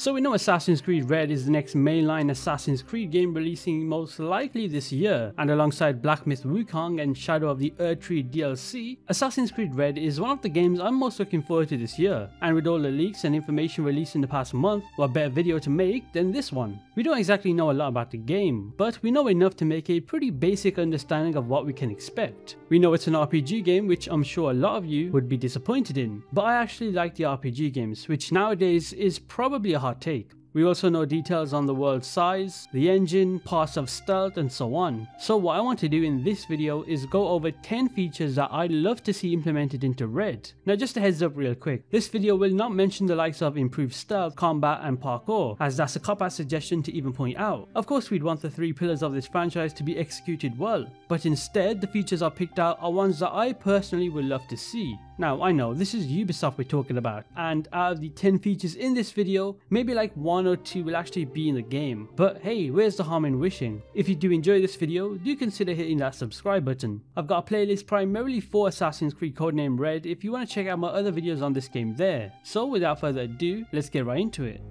So we know Assassin's Creed Red is the next mainline Assassin's Creed game releasing most likely this year, and alongside Black Myth Wukong and Shadow of the Erdtree DLC, Assassin's Creed Red is one of the games I'm most looking forward to this year, and with all the leaks and information released in the past month, what better video to make than this one? We don't exactly know a lot about the game, but we know enough to make a pretty basic understanding of what we can expect. We know it's an RPG game which I'm sure a lot of you would be disappointed in, but I actually like the RPG games, which nowadays is probably a take. We also know details on the world size, the engine, parts of stealth and so on. So what I want to do in this video is go over 10 features that I'd love to see implemented into Red. Now just a heads up real quick, this video will not mention the likes of improved stealth, combat and parkour, as that's a cop out suggestion to even point out. Of course we'd want the three pillars of this franchise to be executed well, but instead the features I picked out are ones that I personally would love to see. Now I know this is Ubisoft we're talking about and out of the 10 features in this video, maybe like one or two will actually be in the game. But hey, where's the harm in wishing? If you do enjoy this video, do consider hitting that subscribe button. I've got a playlist primarily for Assassin's Creed Codename Red if you want to check out my other videos on this game there. So without further ado, let's get right into it.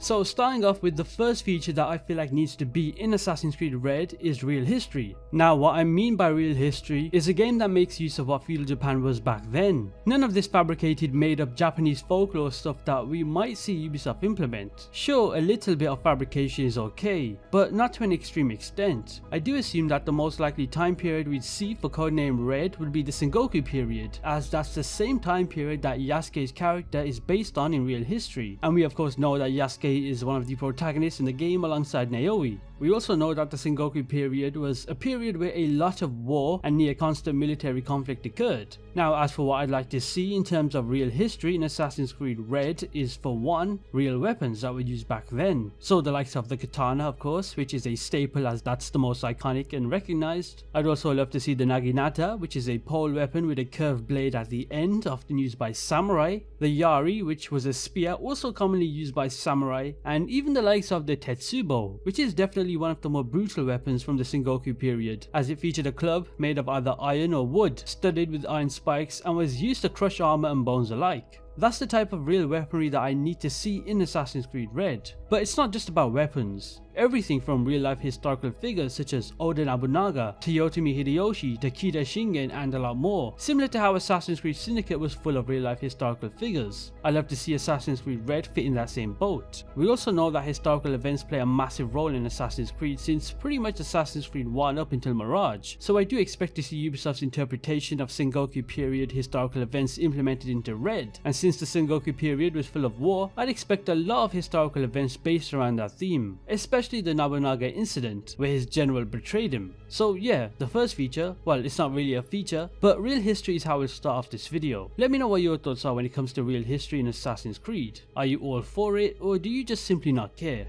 So starting off with the first feature that I feel like needs to be in Assassin's Creed Red is real history. Now what I mean by real history is a game that makes use of what feudal Japan was back then. None of this fabricated made up Japanese folklore stuff that we might see Ubisoft implement. Sure a little bit of fabrication is okay, but not to an extreme extent. I do assume that the most likely time period we'd see for codename Red would be the Sengoku period as that's the same time period that Yasuke's character is based on in real history and we of course know that Yasuke is one of the protagonists in the game alongside Naoe. We also know that the Sengoku period was a period where a lot of war and near constant military conflict occurred. Now as for what I'd like to see in terms of real history in Assassin's Creed Red is for one, real weapons that were used back then. So the likes of the katana of course, which is a staple as that's the most iconic and recognized. I'd also love to see the naginata, which is a pole weapon with a curved blade at the end, often used by samurai. The yari, which was a spear also commonly used by samurai, and even the likes of the tetsubo, which is definitely one of the more brutal weapons from the Sengoku period, as it featured a club made of either iron or wood, studded with iron spikes and was used to crush armor and bones alike. That's the type of real weaponry that I need to see in Assassin's Creed Red. But it's not just about weapons everything from real life historical figures such as Oda Nobunaga, Toyotomi Hideyoshi, Takeda Shingen and a lot more, similar to how Assassin's Creed Syndicate was full of real life historical figures. I love to see Assassin's Creed Red fit in that same boat. We also know that historical events play a massive role in Assassin's Creed since pretty much Assassin's Creed 1 up until Mirage, so I do expect to see Ubisoft's interpretation of Sengoku period historical events implemented into Red, and since the Sengoku period was full of war, I'd expect a lot of historical events based around that theme, especially especially the Nobunaga incident where his general betrayed him. So yeah, the first feature, well it's not really a feature, but real history is how we'll start off this video. Let me know what your thoughts are when it comes to real history in Assassin's Creed. Are you all for it or do you just simply not care?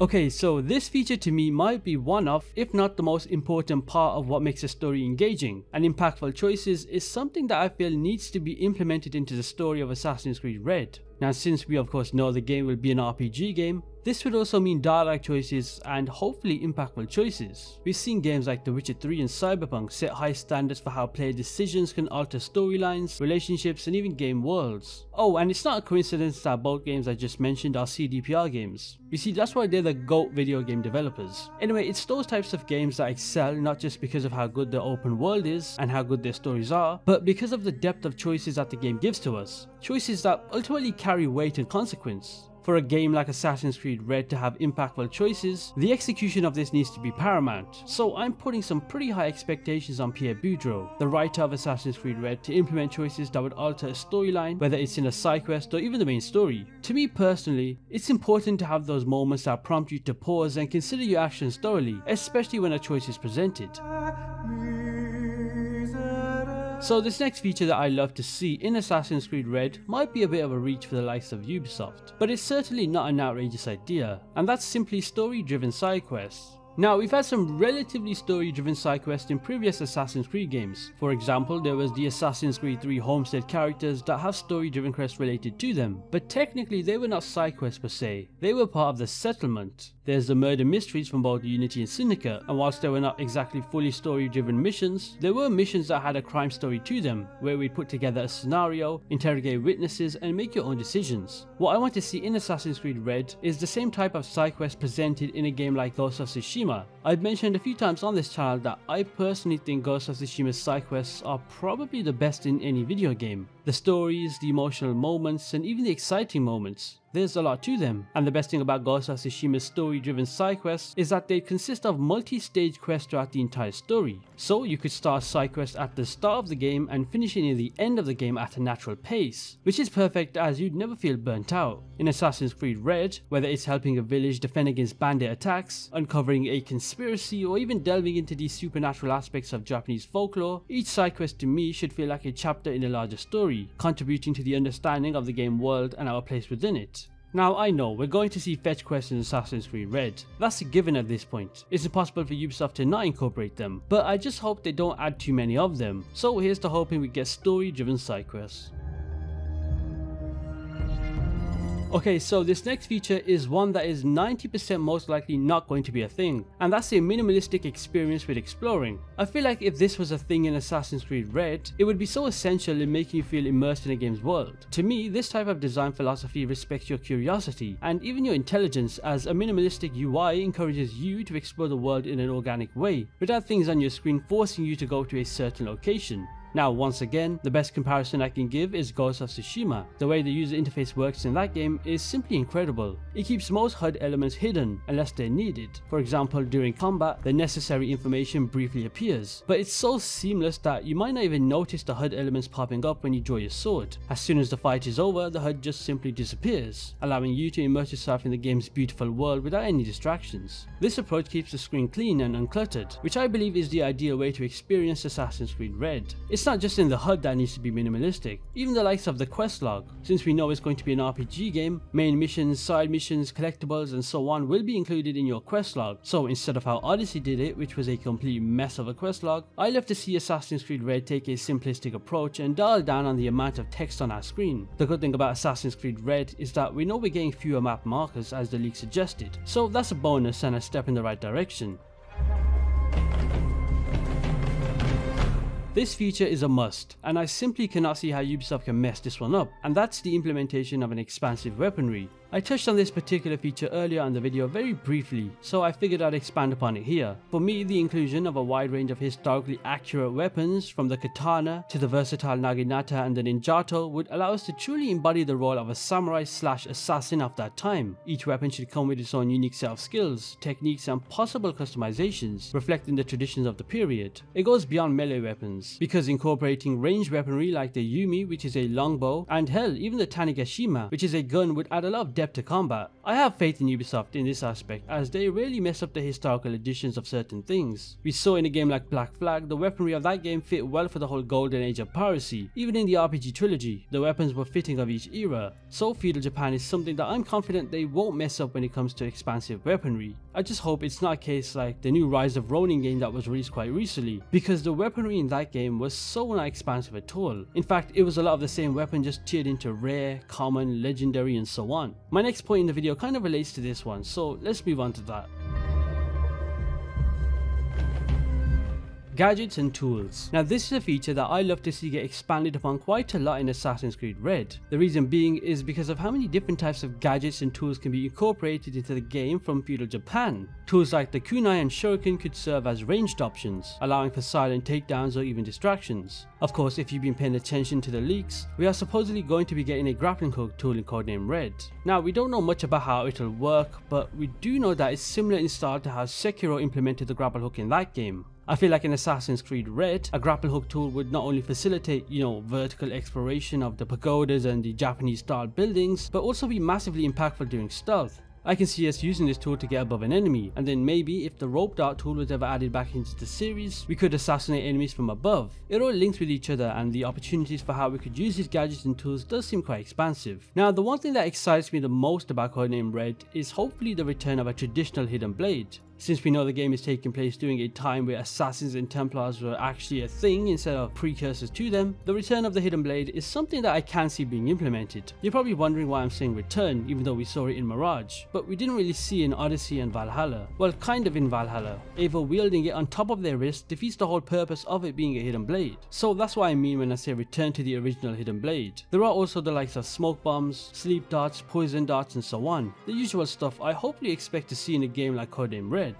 Okay, so this feature to me might be one of, if not the most important part of what makes a story engaging, and impactful choices is something that I feel needs to be implemented into the story of Assassin's Creed Red. Now since we of course know the game will be an RPG game, this would also mean dialogue choices and hopefully impactful choices. We've seen games like The Witcher 3 and Cyberpunk set high standards for how player decisions can alter storylines, relationships and even game worlds. Oh and it's not a coincidence that both games I just mentioned are CDPR games. You see that's why they're the GOAT video game developers. Anyway it's those types of games that excel not just because of how good the open world is and how good their stories are, but because of the depth of choices that the game gives to us. Choices that ultimately carry weight and consequence. For a game like Assassin's Creed Red to have impactful choices, the execution of this needs to be paramount, so I'm putting some pretty high expectations on Pierre Boudreau, the writer of Assassin's Creed Red to implement choices that would alter a storyline, whether it's in a side quest or even the main story. To me personally, it's important to have those moments that prompt you to pause and consider your actions thoroughly, especially when a choice is presented. So this next feature that I love to see in Assassin's Creed Red might be a bit of a reach for the likes of Ubisoft, but it's certainly not an outrageous idea, and that's simply story driven side quests. Now, we've had some relatively story-driven side quests in previous Assassin's Creed games. For example, there was the Assassin's Creed 3 Homestead characters that have story-driven quests related to them, but technically they were not side quests per se, they were part of the settlement. There's the murder mysteries from both Unity and Syndicate, and whilst they were not exactly fully story driven missions, there were missions that had a crime story to them, where we put together a scenario, interrogate witnesses, and make your own decisions. What I want to see in Assassin's Creed Red is the same type of side quest presented in a game like Ghost of Tsushima. I've mentioned a few times on this channel that I personally think Ghost of Tsushima's side quests are probably the best in any video game. The stories, the emotional moments, and even the exciting moments. There's a lot to them, and the best thing about Ghost of Tsushima's story-driven side quests is that they consist of multi-stage quests throughout the entire story. So you could start a side quests at the start of the game and finish it near the end of the game at a natural pace, which is perfect as you'd never feel burnt out. In Assassin's Creed Red, whether it's helping a village defend against bandit attacks, uncovering a conspiracy, or even delving into the supernatural aspects of Japanese folklore, each side quest to me should feel like a chapter in a larger story, contributing to the understanding of the game world and our place within it. Now I know we're going to see fetch quests in Assassin's Creed Red, that's a given at this point, it's impossible for Ubisoft to not incorporate them, but I just hope they don't add too many of them, so here's to hoping we get story driven side quests. Okay, so this next feature is one that is 90% most likely not going to be a thing, and that's a minimalistic experience with exploring. I feel like if this was a thing in Assassin's Creed Red, it would be so essential in making you feel immersed in a game's world. To me, this type of design philosophy respects your curiosity and even your intelligence as a minimalistic UI encourages you to explore the world in an organic way, without things on your screen forcing you to go to a certain location. Now once again, the best comparison I can give is Ghost of Tsushima. The way the user interface works in that game is simply incredible. It keeps most HUD elements hidden unless they're needed. For example, during combat, the necessary information briefly appears, but it's so seamless that you might not even notice the HUD elements popping up when you draw your sword. As soon as the fight is over, the HUD just simply disappears, allowing you to immerse yourself in the game's beautiful world without any distractions. This approach keeps the screen clean and uncluttered, which I believe is the ideal way to experience Assassin's Creed Red. It's it's not just in the HUD that needs to be minimalistic, even the likes of the quest log. Since we know it's going to be an RPG game, main missions, side missions, collectibles and so on will be included in your quest log. So instead of how Odyssey did it, which was a complete mess of a quest log, I love to see Assassin's Creed Red take a simplistic approach and dial down on the amount of text on our screen. The good thing about Assassin's Creed Red is that we know we're getting fewer map markers as the leak suggested, so that's a bonus and a step in the right direction. This feature is a must, and I simply cannot see how Ubisoft can mess this one up, and that's the implementation of an expansive weaponry. I touched on this particular feature earlier in the video very briefly, so I figured I'd expand upon it here. For me, the inclusion of a wide range of historically accurate weapons, from the katana to the versatile naginata and the ninjato, would allow us to truly embody the role of a samurai slash assassin of that time. Each weapon should come with its own unique set of skills, techniques and possible customizations, reflecting the traditions of the period. It goes beyond melee weapons, because incorporating ranged weaponry like the Yumi, which is a longbow, and hell, even the Tanegashima, which is a gun would add a lot of to combat. I have faith in Ubisoft in this aspect as they rarely mess up the historical editions of certain things. We saw in a game like Black Flag, the weaponry of that game fit well for the whole golden age of piracy. Even in the RPG trilogy, the weapons were fitting of each era. So feudal Japan is something that I'm confident they won't mess up when it comes to expansive weaponry. I just hope it's not a case like the new Rise of Ronin game that was released quite recently, because the weaponry in that game was so not expansive at all. In fact, it was a lot of the same weapon just tiered into rare, common, legendary and so on. My next point in the video kind of relates to this one, so let's move on to that. Gadgets and tools. Now this is a feature that I love to see get expanded upon quite a lot in Assassin's Creed Red. The reason being is because of how many different types of gadgets and tools can be incorporated into the game from feudal Japan. Tools like the kunai and shuriken could serve as ranged options, allowing for silent takedowns or even distractions. Of course, if you've been paying attention to the leaks, we are supposedly going to be getting a grappling hook tool in Codename Red. Now we don't know much about how it'll work, but we do know that it's similar in style to how Sekiro implemented the grapple hook in that game. I feel like in Assassin's Creed Red, a grapple hook tool would not only facilitate, you know, vertical exploration of the pagodas and the Japanese style buildings, but also be massively impactful during stealth. I can see us using this tool to get above an enemy, and then maybe if the rope dart tool was ever added back into the series, we could assassinate enemies from above. It all links with each other and the opportunities for how we could use these gadgets and tools does seem quite expansive. Now the one thing that excites me the most about Codename Red is hopefully the return of a traditional hidden blade. Since we know the game is taking place during a time where assassins and templars were actually a thing instead of precursors to them, the return of the hidden blade is something that I can see being implemented. You're probably wondering why I'm saying return even though we saw it in Mirage, but we didn't really see in Odyssey and Valhalla. Well kind of in Valhalla. Eivor wielding it on top of their wrist defeats the whole purpose of it being a hidden blade. So that's what I mean when I say return to the original hidden blade. There are also the likes of smoke bombs, sleep darts, poison darts and so on. The usual stuff I hopefully expect to see in a game like Codename Red.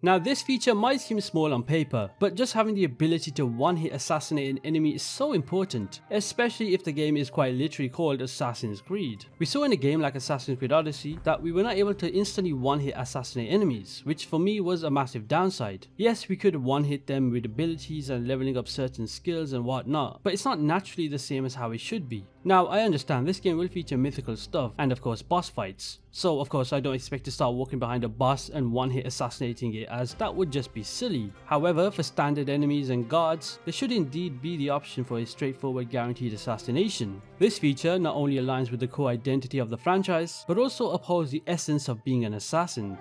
Now this feature might seem small on paper, but just having the ability to one-hit assassinate an enemy is so important, especially if the game is quite literally called Assassin's Creed. We saw in a game like Assassin's Creed Odyssey that we were not able to instantly one-hit assassinate enemies, which for me was a massive downside. Yes, we could one-hit them with abilities and leveling up certain skills and whatnot, but it's not naturally the same as how it should be. Now I understand this game will feature mythical stuff and of course boss fights, so of course I don't expect to start walking behind a bus and one hit assassinating it as that would just be silly. However, for standard enemies and guards, there should indeed be the option for a straightforward guaranteed assassination. This feature not only aligns with the core identity of the franchise, but also upholds the essence of being an assassin.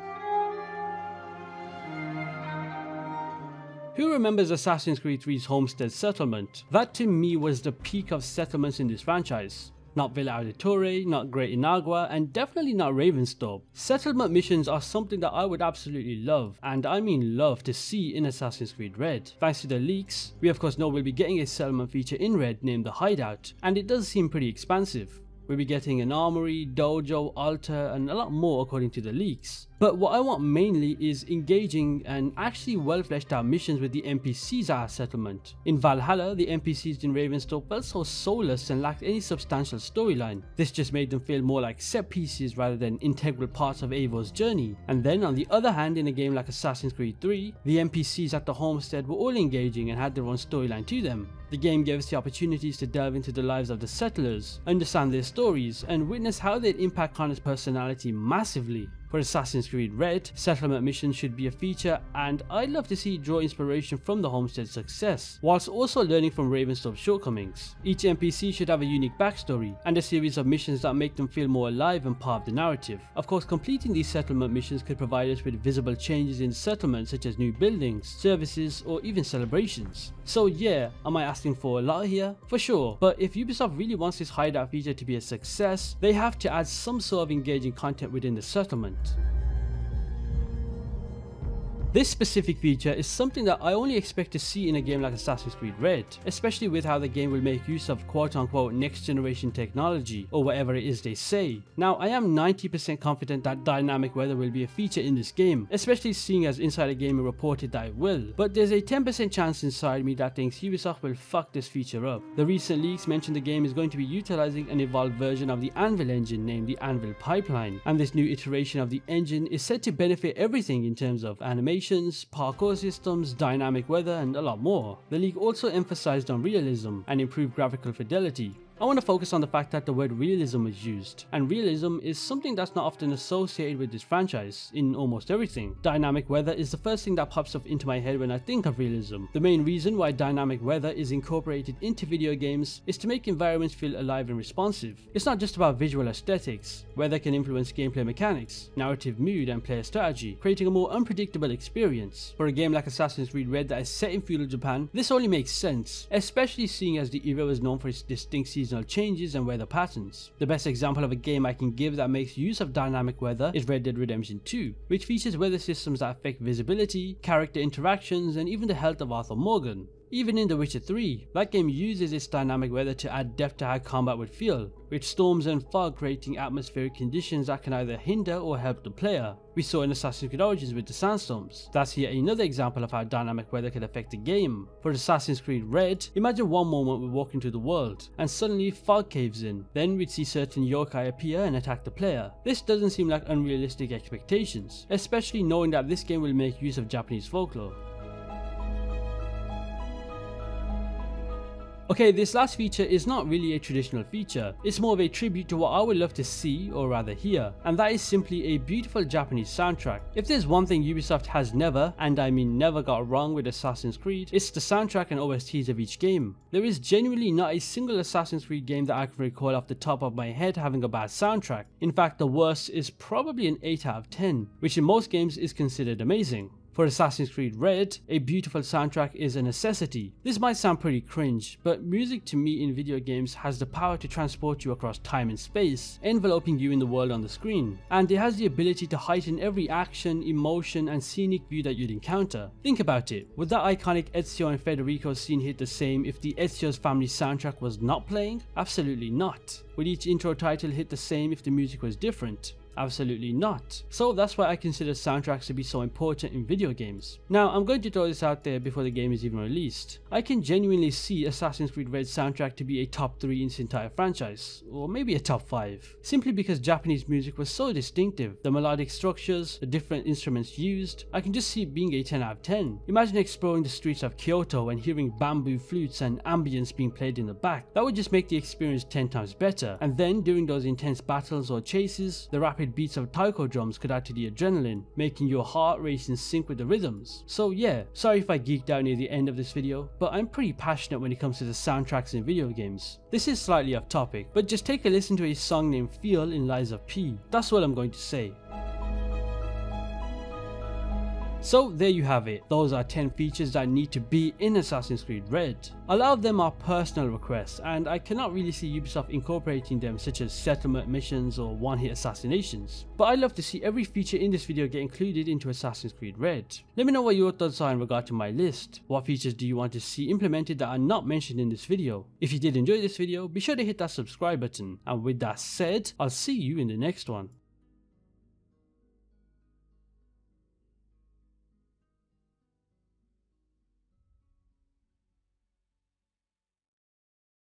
Who remembers Assassin's Creed 3's Homestead settlement? That to me was the peak of settlements in this franchise. Not Villa Auditore, not Great Inagua, and definitely not Ravensthorpe. Settlement missions are something that I would absolutely love, and I mean love to see in Assassin's Creed Red. Thanks to the leaks, we of course know we'll be getting a settlement feature in Red named The Hideout, and it does seem pretty expansive. We'll be getting an armory, dojo, altar, and a lot more according to the leaks. But what I want mainly is engaging and actually well fleshed out missions with the NPCs at our settlement. In Valhalla, the NPCs in Ravensthorpe felt so soulless and lacked any substantial storyline. This just made them feel more like set pieces rather than integral parts of Eivor's journey. And then on the other hand, in a game like Assassin's Creed 3, the NPCs at the homestead were all engaging and had their own storyline to them. The game us the opportunities to delve into the lives of the settlers, understand their stories, and witness how they'd impact Connor's personality massively. For Assassin's Creed Red, settlement missions should be a feature and I'd love to see draw inspiration from the Homestead's success, whilst also learning from Ravensthorpe's shortcomings. Each NPC should have a unique backstory and a series of missions that make them feel more alive and part of the narrative. Of course, completing these settlement missions could provide us with visible changes in settlements such as new buildings, services, or even celebrations. So yeah, am I asking for a lot here? For sure, but if Ubisoft really wants this hideout feature to be a success, they have to add some sort of engaging content within the settlement out. This specific feature is something that I only expect to see in a game like Assassin's Creed Red, especially with how the game will make use of quote unquote next generation technology or whatever it is they say. Now I am 90% confident that dynamic weather will be a feature in this game, especially seeing as Insider Gaming reported that it will, but there's a 10% chance inside me that thinks Ubisoft will fuck this feature up. The recent leaks mention the game is going to be utilizing an evolved version of the Anvil engine named the Anvil Pipeline, and this new iteration of the engine is said to benefit everything in terms of animation parkour systems, dynamic weather and a lot more. The league also emphasized on realism and improved graphical fidelity, I want to focus on the fact that the word realism is used, and realism is something that's not often associated with this franchise in almost everything. Dynamic weather is the first thing that pops up into my head when I think of realism. The main reason why dynamic weather is incorporated into video games is to make environments feel alive and responsive. It's not just about visual aesthetics, weather can influence gameplay mechanics, narrative mood and player strategy, creating a more unpredictable experience. For a game like Assassin's Creed Red that is set in feudal Japan, this only makes sense, especially seeing as the era was known for its distinct seasonal seasonal changes and weather patterns. The best example of a game I can give that makes use of dynamic weather is Red Dead Redemption 2, which features weather systems that affect visibility, character interactions, and even the health of Arthur Morgan. Even in The Witcher 3, that game uses its dynamic weather to add depth to how combat would feel, with storms and fog creating atmospheric conditions that can either hinder or help the player. We saw in Assassin's Creed Origins with the sandstorms. That's yet another example of how dynamic weather can affect the game. For Assassin's Creed Red, imagine one moment we're walking through the world, and suddenly fog caves in. Then we'd see certain yokai appear and attack the player. This doesn't seem like unrealistic expectations, especially knowing that this game will make use of Japanese folklore. Okay, this last feature is not really a traditional feature, it's more of a tribute to what I would love to see or rather hear, and that is simply a beautiful Japanese soundtrack. If there's one thing Ubisoft has never, and I mean never got wrong with Assassin's Creed, it's the soundtrack and OSTs of each game. There is genuinely not a single Assassin's Creed game that I can recall off the top of my head having a bad soundtrack. In fact, the worst is probably an 8 out of 10, which in most games is considered amazing. For Assassin's Creed Red, a beautiful soundtrack is a necessity. This might sound pretty cringe, but music to me in video games has the power to transport you across time and space, enveloping you in the world on the screen. And it has the ability to heighten every action, emotion and scenic view that you'd encounter. Think about it, would that iconic Ezio and Federico scene hit the same if the Ezio's family soundtrack was not playing? Absolutely not. Would each intro title hit the same if the music was different? Absolutely not. So that's why I consider soundtracks to be so important in video games. Now I'm going to throw this out there before the game is even released. I can genuinely see Assassin's Creed Red soundtrack to be a top 3 in its entire franchise, or maybe a top 5, simply because Japanese music was so distinctive. The melodic structures, the different instruments used, I can just see it being a 10 out of 10. Imagine exploring the streets of Kyoto and hearing bamboo flutes and ambience being played in the back. That would just make the experience 10 times better. And then during those intense battles or chases, the rapid beats of taiko drums could add to the adrenaline, making your heart race in sync with the rhythms. So yeah, sorry if I geeked out near the end of this video, but I'm pretty passionate when it comes to the soundtracks in video games. This is slightly off topic, but just take a listen to a song named Feel in Lies of P. That's all I'm going to say. So there you have it, those are 10 features that need to be in Assassin's Creed Red. A lot of them are personal requests and I cannot really see Ubisoft incorporating them such as settlement missions or one-hit assassinations. But I'd love to see every feature in this video get included into Assassin's Creed Red. Let me know what your thoughts are in regard to my list. What features do you want to see implemented that are not mentioned in this video? If you did enjoy this video, be sure to hit that subscribe button and with that said, I'll see you in the next one.